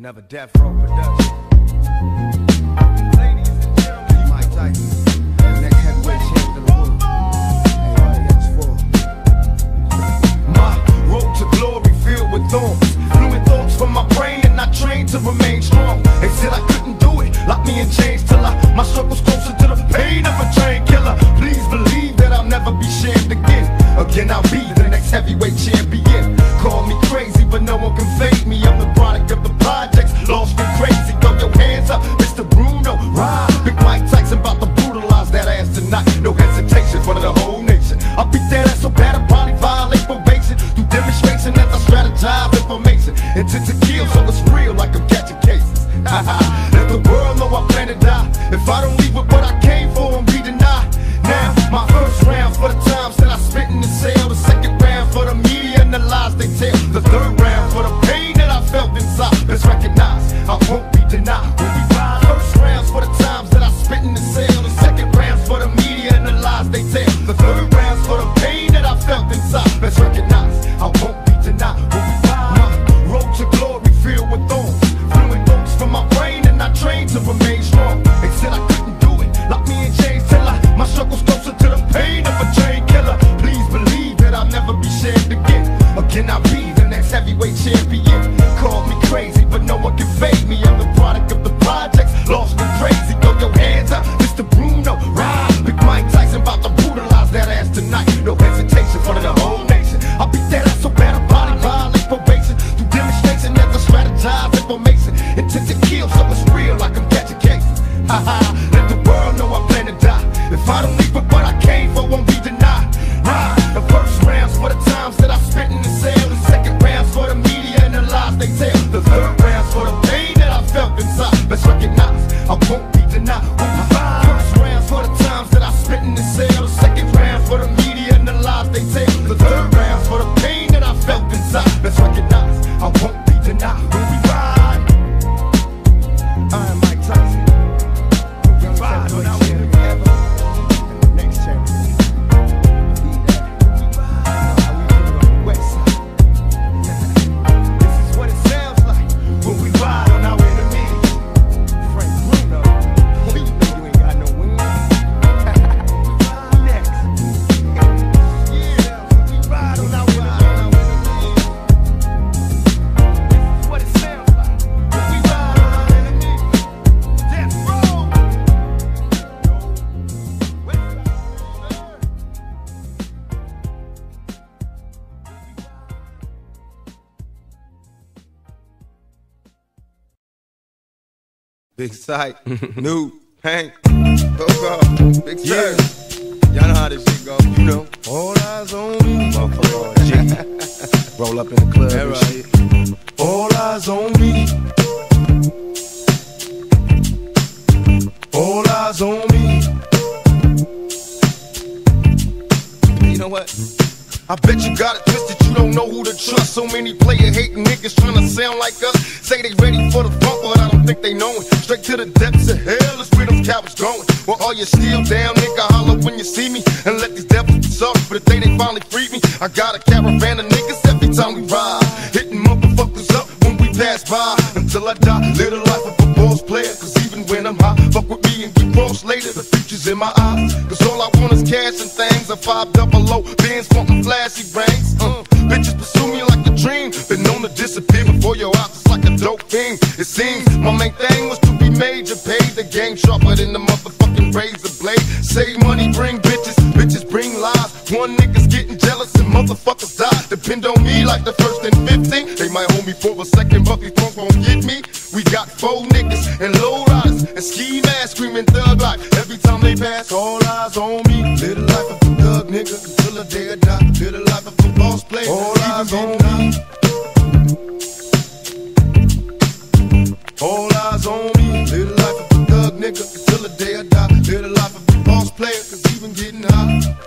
Another Death Row production. Ladies and gentlemen, Mike Tyson, next heavyweight champion of the world. My road to glory filled with thorns. Fluid thoughts from my brain, and I trained to remain strong. They said I couldn't do it, locked me in chains till I my struggles closer to the pain of a train killer. Please believe that I'll never be shamed again. Again, I'll be the next heavyweight champion. Can fade me. I'm the product of the projects, I'll be the next heavyweight champion. Call me crazy, Big Syke, New, Hank, Go, Big Yeah. Y'all know how this shit go. You know. All eyes on me. Motherfucker, G. Roll up in the club and right. shit. All eyes on me. All eyes on me. You know what? I bet you got it twisted, you don't know who to trust. So many player hating niggas trying to sound like us. Say they ready for the funk, but I don't think they know it. Straight to the depths of hell is where them cowards going. Well, all you still down, nigga, holler when you see me. And let these devils be sorry for the day they finally freed me. I got a caravan of niggas every time we ride. Hitting motherfuckers up when we pass by. Until I die, live the life of a boss player. Cause even when I'm high, fuck with me and get cross later. The future's in my eyes. Cause all I want is cash and things. A five double low, Benz wanting flashy rings. It seems my main thing was to be major. Paid the game sharper than the motherfucking razor blade. Save money, bring bitches, bitches bring lies. One nigga's getting jealous and motherfuckers die. Depend on me like the first and 15. They might hold me for a second, but these punks won't get me. We got four niggas and low riders and ski masks screaming thug life. Every time they pass, all eyes on me. Live the life of a thug nigga until the day I die. Live the life of a boss player. All eyes on me. All eyes on me. Live the life of a thug nigga until the day I die. Live the life of a boss player, cause even getting high.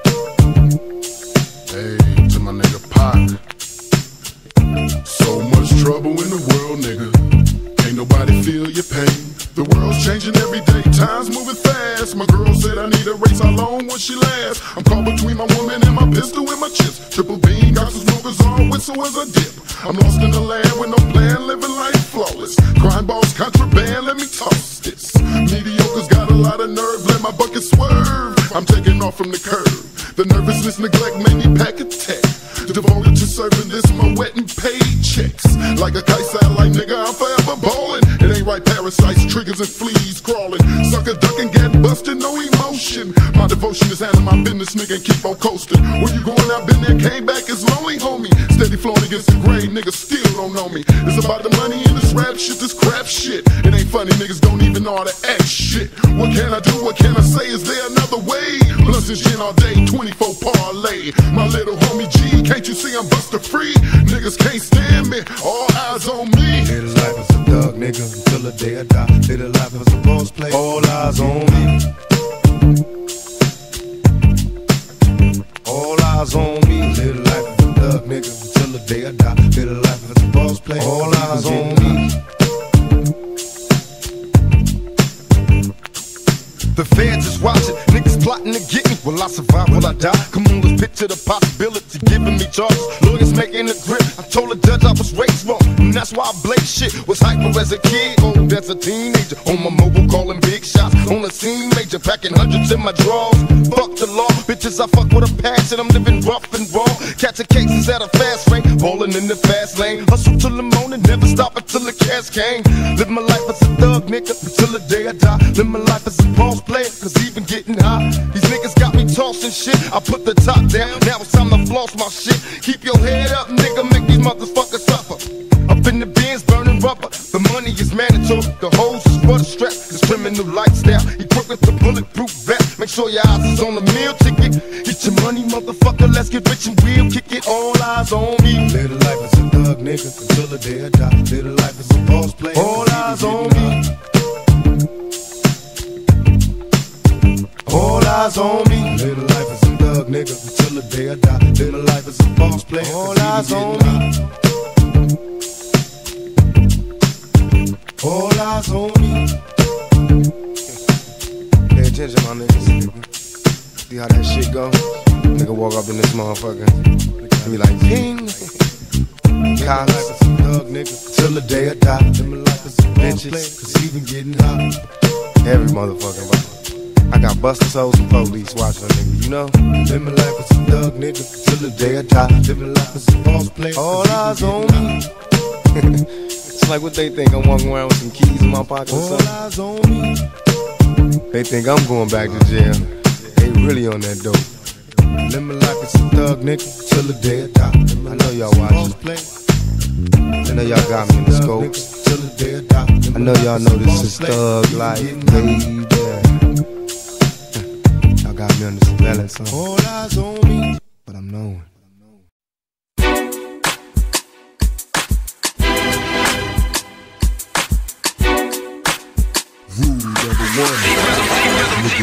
Nobody feel your pain. The world's changing every day, time's moving fast. My girl said I need a race, how long will she last? I'm caught between my woman and my pistol and my chips. Triple beam, got some smokers on, whistle as I dip. I'm lost in the land with no plan, living life flawless. Crime balls, contraband, let me toss this. Mediocre's got a lot of nerve, let my bucket swerve. I'm taking off from the curb. The nervousness, neglect made me pack a tech. Devoted to serving this, my wet and paid checks. Like a kite satellite, nigga, I'm forever ballin'. It ain't right, parasites, triggers, and fleas crawling. Sucker ducking, get busted, no emotion. My devotion is handling my business, nigga, and keep on coasting. Where you going? I've been there, came back, it's lonely, homie. Steady flowing against the grade, niggas still don't know me. It's about the money and this rap shit, this crap shit. It ain't funny, niggas don't even know how to act shit. What can I do? What can I say? Is there another way? Blunts and gin all day, 24 parlay. My little homie G, can't you see I'm buster free? Niggas can't stand me, all eyes on me. Live life as a thug, nigga, until the day I die. Live life as a boss play. All eyes on me. Eyes on me. Live life as a thug, nigga, the day I die. Live life as a boss play. All eyes on me. The feds is watching, niggas plotting to get me. Will I survive? Will I die? Come on, let's picture the possibility. Giving me charges, lawyers making a grip. I told the judge I was raised wrong, and that's why I blaze shit. Was hyper as a kid, old as a teenager. On my mobile, calling big shots. On the scene, major, packing hundreds in my drawers. Fuck the law, bitches, I fuck with a passion. I'm living rough and raw. Catching cases at a fast rate, balling in the fast lane. Hustle till the morning, never stop until the cash came. Live my life as a thug, nigga, until the day I die. Live my life as a boss player, cause even getting high. These niggas got me tossing shit. I put the top down, now it's time to floss my shit. Keep your head up, nigga, make these motherfuckers suffer. Up in the bins, burning rubber. The money is mandatory, the hose is for the strap. This criminal lifestyle, equipped with the bulletproof vest. Sure your eyes is on the meal ticket. Get your money, motherfucker, let's get rich and real. Kick it, all eyes on me. Live the life as a thug, nigga, until the day I die. Live the life as a boss play. All eyes on me. All eyes on me. Live the life as a thug, nigga, until the day I die. Live the life as a boss play. All eyes on me. All eyes on me. Attention, my niggas. See how that shit go? Nigga walk up in this motherfucker. and Be like, ping. Cops. Thug, nigga, till the day I die. A boss play. Cause even getting hot. Every motherfucking body. I got busters, hoes, and police watching a nigga, you know? Live my life as a thug, nigga, till the day I die. Live my life as a boss play. All eyes on me. It's like what they think. I'm walking around with some keys in my pocket or All something. eyes on me. They think I'm going back to jail. They really on that dope. Live my life as a thug, nigga, till the day I die. I know y'all watching. play. I know y'all got me in the scope. The I know y'all know this is thug life, baby. Y'all got me under surveillance, huh? All eyes on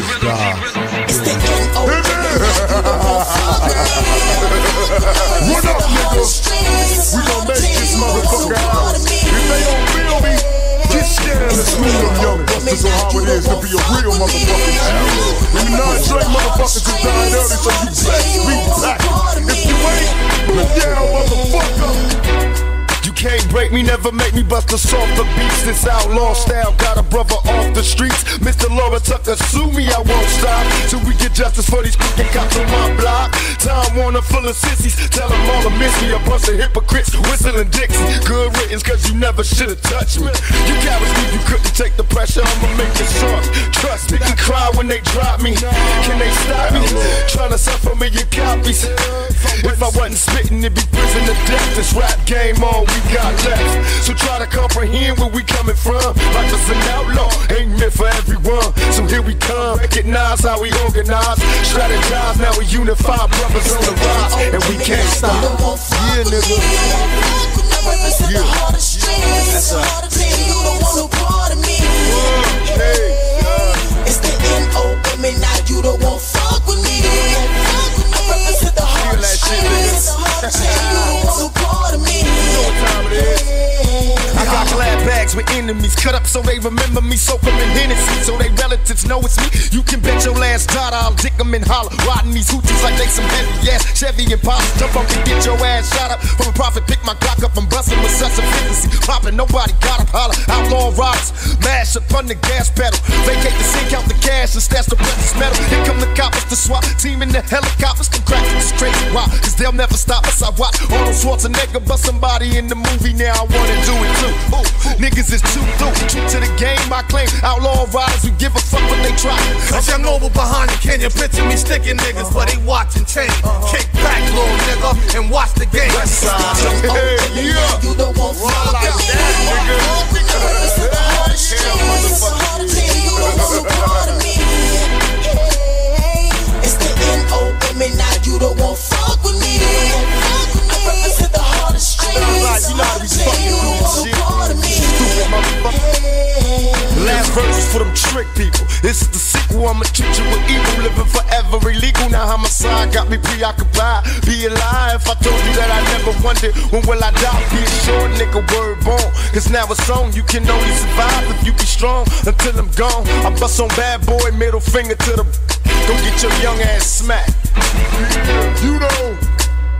but I'm knowing. What up, nigga? We gon' make this motherfucker out. If they don't feel me, get scared and school them young busters on how it is to be a real motherfucking G. And the non-Drake motherfuckers is me, never make me bust a softer beats. This outlaw style got a brother off the streets. Mr. Delores Tucker, sue me, I won't stop. Till we get justice for these crooked cops on my block. Time Warner full of sissies, tell them all to miss me. A bunch of hypocrites, whistling Dixie. Good riddance, cause you never should've touched me. You cowards knew you couldn't take the pressure, I'ma make it short. Trust me, I cry when they drop me. Can they stop me? Tryna suffer me your copies. If I wasn't spitting, it'd be prison to death. This rap game all we got left. So try to comprehend where we coming from. Life is an outlaw, ain't meant for everyone. So here we come, recognize how we organize, strategize. Now we unify, brothers on the rise, and we can't stop. Yeah, nigga. Yeah. That's Hey, Cut up so they remember me, soak them in Hennessy. So they relatives know it's me. You can bet your last dollar I'll dick them in holler. Riding these hoochies like they some heavy ass Chevy and Impala. Jump up and get your ass shot up. From a profit, pick my Glock up. I'm busting with such efficiency. Popping, nobody got up. Holler. Outlaw riders. Mash up on the gas pedal. Vacate the sink out the cash and stash the precious metal. Here come the coppers, the SWAT team in the helicopters. Come crack this crazy rock. Cause they'll never stop us. I watch Arnold Schwarzenegger bust somebody in the movie. Now I wanna do it too. Ooh, niggas is too blue. True to the game, I claim. Outlaw riders, we give a fuck what they try. Cause young over behind the can you picture me sticking niggas, but they watching change. Uh-huh. Kick back, little nigga, and watch the game. West side. Yeah. You don't want Roll fuck like that, nigga. Purpose of the hardest Yeah, You don't want a part of me. Yeah. It's the N-O-M and now you don't want fuck with me. I the hardest streets. You know how to be fucking shit. part of me. Stupid motherfucker. Last verse is for them trick people. Forever illegal. Now homicide got me preoccupied. Be alive. If I told you that I never wondered when will I die? Be assured, nigga, word born. Cause now it's on. You can only survive if you be strong until I'm gone. I bust on bad boy, middle finger to the. Go get your young ass smacked. You know,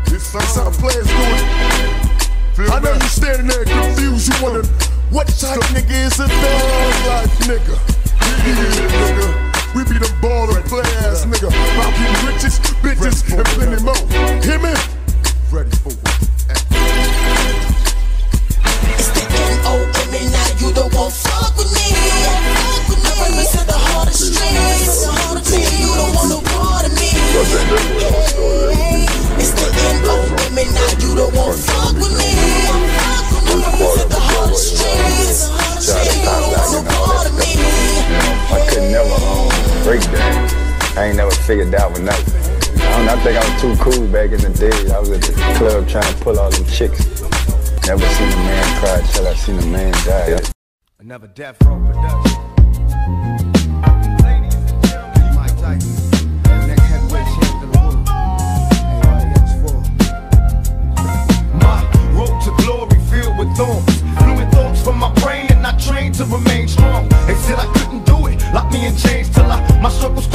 it's how players do it. I know you standing there confused. You wondering what type of nigga is a thug life nigga? Yeah, nigga. We be the baller play ass nigga. About getting riches, bitches, and plenty more. I, think I was too cool back in the day. I was at the club trying to pull all them chicks. Never seen a man cry till I seen a man die. Another Death Row production. Thorns. Fluid thoughts from my brain and I trained to remain strong. They said I couldn't do it, locked me in chains till I my struggles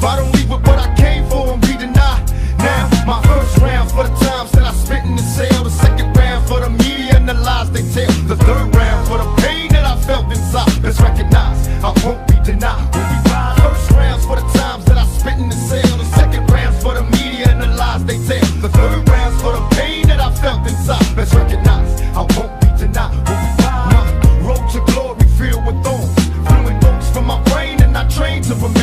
If I don't leave with what I came for, I'm be denied. Now, my first round for the times that I spent in the cell. The second round for the media and the lies they tell. The third round for the pain that I felt inside. Let's recognize I won't be denied. First for the times that I in the cell. The second for the media and the lies they tell. The third for the pain that I felt inside. Let's recognize I won't be denied. My road to glory filled with thorns. My brain and I to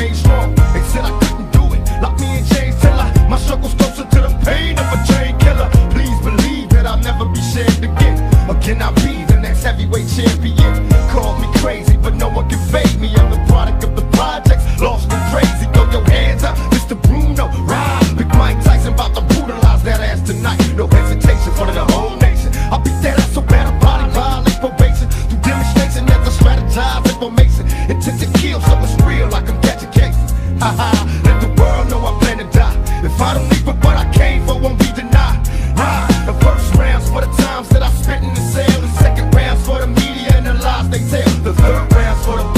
intent to kill, so it's real like I'm catching cases. Ha ha, let the world know I plan to die. If I don't leave for what I came for, won't be denied. Ah, the first rounds for the times that I spent in the cell, the second rounds for the media and the lies they tell, the third rounds for the